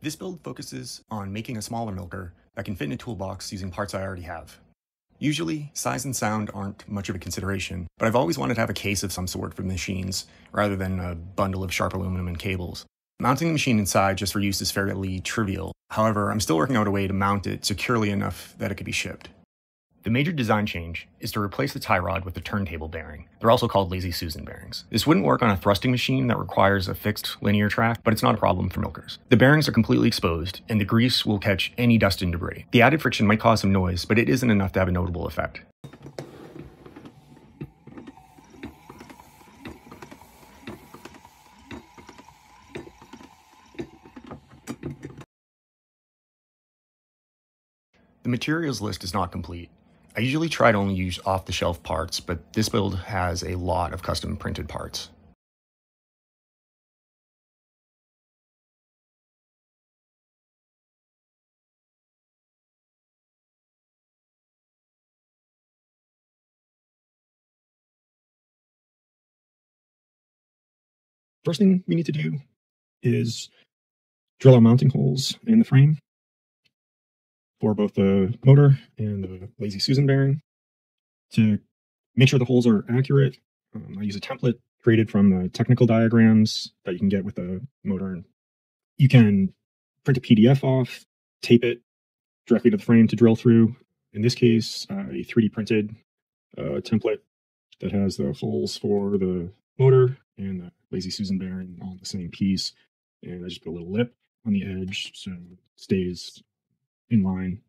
This build focuses on making a smaller milker that can fit in a toolbox using parts I already have. Usually, size and sound aren't much of a consideration, but I've always wanted to have a case of some sort for machines, rather than a bundle of sharp aluminum and cables. Mounting the machine inside just for use is fairly trivial. However, I'm still working out a way to mount it securely enough that it could be shipped. The major design change is to replace the tie rod with a turntable bearing. They're also called Lazy Susan bearings. This wouldn't work on a thrusting machine that requires a fixed linear track, but it's not a problem for milkers. The bearings are completely exposed, and the grease will catch any dust and debris. The added friction might cause some noise, but it isn't enough to have a notable effect. The materials list is not complete. I usually try to only use off-the-shelf parts, but this build has a lot of custom printed parts. First thing we need to do is drill our mounting holes in the frame for both the motor and the Lazy Susan bearing. To make sure the holes are accurate, um, I use a template created from the technical diagrams that you can get with the motor. You can print a PDF off, tape it directly to the frame to drill through. In this case, uh, a 3D printed uh, template that has the holes for the motor and the Lazy Susan bearing on the same piece. And I just put a little lip on the edge so it stays in line.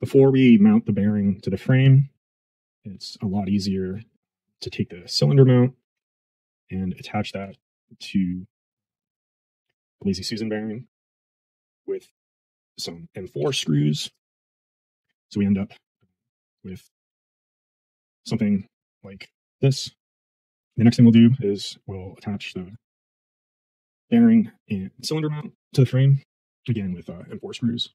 Before we mount the bearing to the frame, it's a lot easier to take the cylinder mount and attach that to the Lazy Susan bearing with some M4 screws. So we end up with something like this. The next thing we'll do is we'll attach the bearing and cylinder mount to the frame again with uh, M4 screws.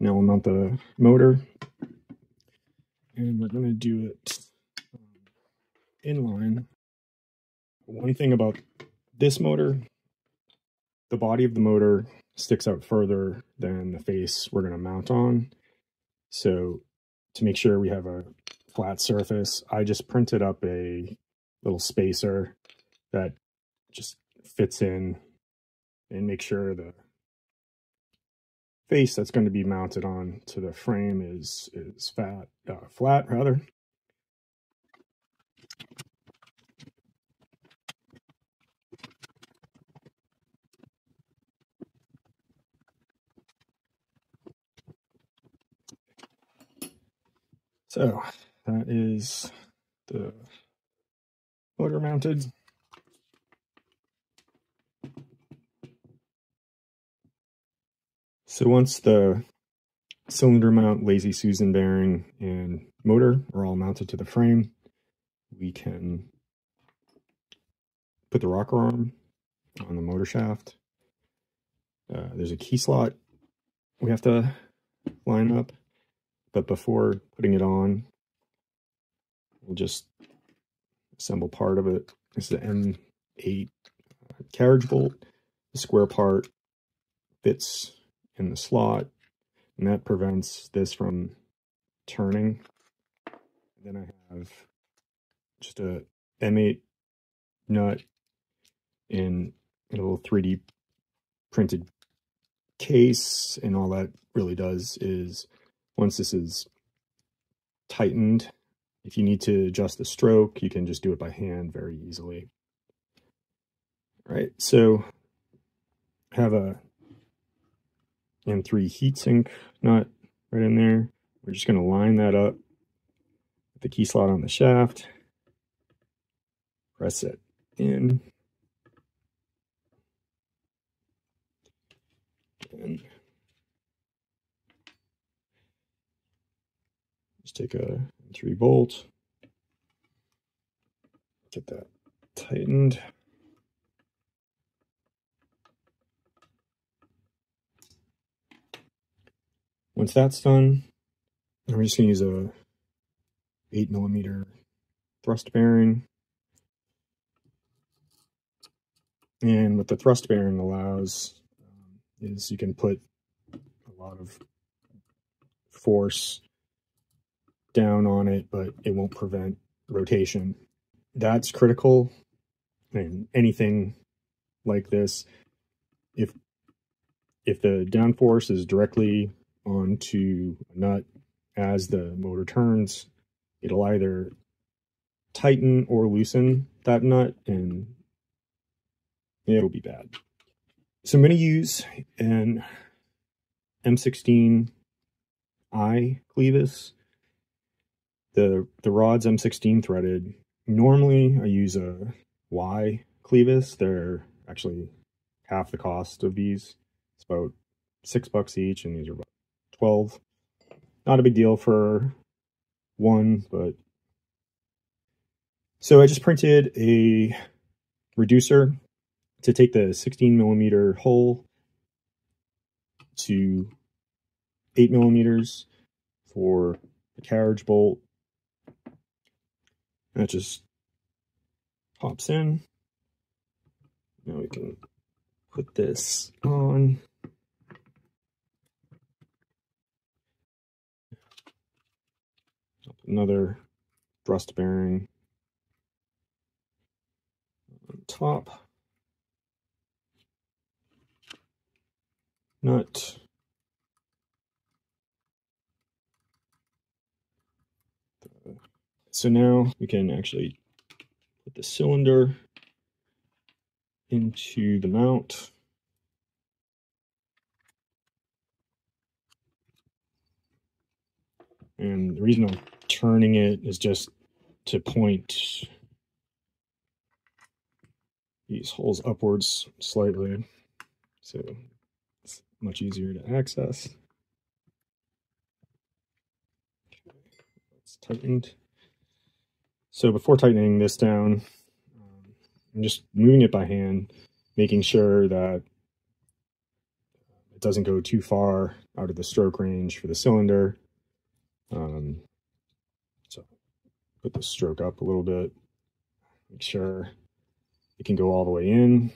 Now we'll mount the motor and we're going to do it um, in line. One thing about this motor, the body of the motor sticks out further than the face we're going to mount on. So to make sure we have a flat surface, I just printed up a little spacer that just fits in and make sure the face that's going to be mounted on to the frame is is fat uh, flat rather. So that is the motor mounted So once the cylinder mount, Lazy Susan bearing, and motor are all mounted to the frame, we can put the rocker arm on the motor shaft. Uh, there's a key slot we have to line up, but before putting it on, we'll just assemble part of it. This is an M8 carriage bolt. The square part fits in the slot and that prevents this from turning. Then I have just a M8 nut in a little 3D printed case and all that really does is once this is tightened if you need to adjust the stroke you can just do it by hand very easily all right so have a M3 heatsink nut right in there. We're just going to line that up with the key slot on the shaft. Press it in. And Just take a three bolt, get that tightened. Once that's done, I'm just gonna use a eight millimeter thrust bearing. And what the thrust bearing allows um, is you can put a lot of force down on it, but it won't prevent rotation. That's critical. And anything like this, if if the downforce is directly onto a nut as the motor turns, it'll either tighten or loosen that nut and it'll be bad. So I'm going to use an M16 I clevis. The, the rod's M16 threaded. Normally I use a Y clevis. They're actually half the cost of these. It's about six bucks each and these are 12. Not a big deal for one, but so I just printed a reducer to take the 16 millimeter hole to 8 millimeters for the carriage bolt. That just pops in. Now we can put this on. Another thrust bearing on top. Nut. So now we can actually put the cylinder into the mount. And the reason I'm turning it is just to point these holes upwards slightly. So it's much easier to access. it's tightened. So before tightening this down, um, I'm just moving it by hand, making sure that it doesn't go too far out of the stroke range for the cylinder. Um, the stroke up a little bit, make sure it can go all the way in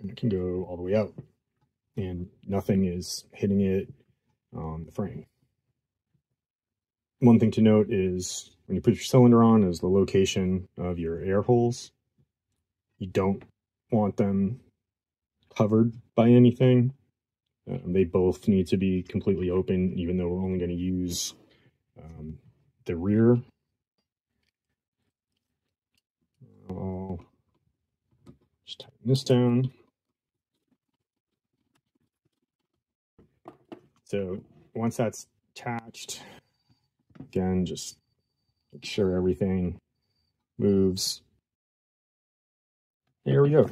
and it can go all the way out and nothing is hitting it on the frame. One thing to note is when you put your cylinder on is the location of your air holes. You don't want them covered by anything. Um, they both need to be completely open, even though we're only going to use um, the rear. I'll just tighten this down. So once that's attached, again, just make sure everything moves. There we go.